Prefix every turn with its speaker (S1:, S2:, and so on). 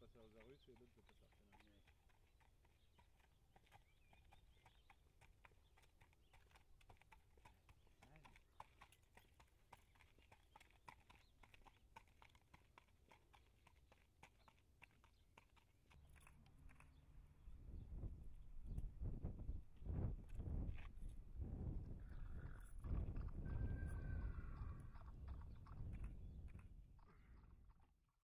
S1: le à Lazarus et